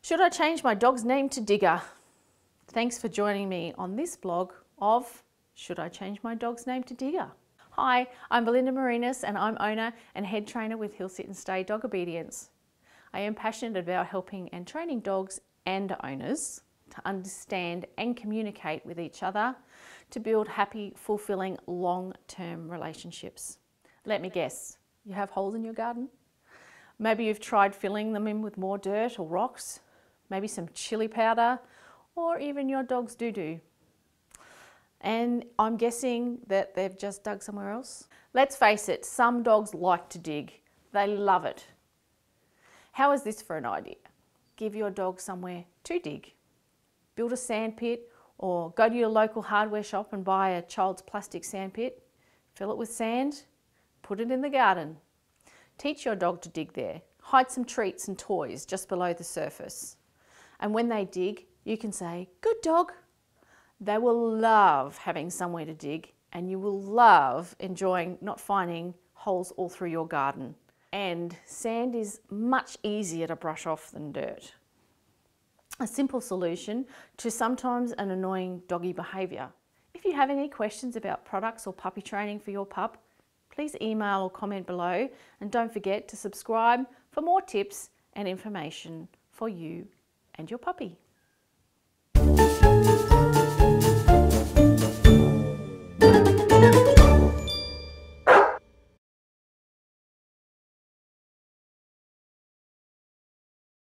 Should I change my dog's name to Digger? Thanks for joining me on this blog of Should I Change My Dog's Name to Digger? Hi, I'm Belinda Marinas and I'm owner and head trainer with Heel Sit and Stay Dog Obedience. I am passionate about helping and training dogs and owners to understand and communicate with each other to build happy, fulfilling, long-term relationships. Let me guess, you have holes in your garden? Maybe you've tried filling them in with more dirt or rocks, maybe some chili powder, or even your dog's doo-doo. And I'm guessing that they've just dug somewhere else. Let's face it, some dogs like to dig. They love it. How is this for an idea? Give your dog somewhere to dig. Build a sand pit or go to your local hardware shop and buy a child's plastic sand pit. Fill it with sand, put it in the garden. Teach your dog to dig there. Hide some treats and toys just below the surface. And when they dig, you can say, good dog. They will love having somewhere to dig and you will love enjoying not finding holes all through your garden. And sand is much easier to brush off than dirt. A simple solution to sometimes an annoying doggy behaviour. If you have any questions about products or puppy training for your pup, please email or comment below and don't forget to subscribe for more tips and information for you and your puppy.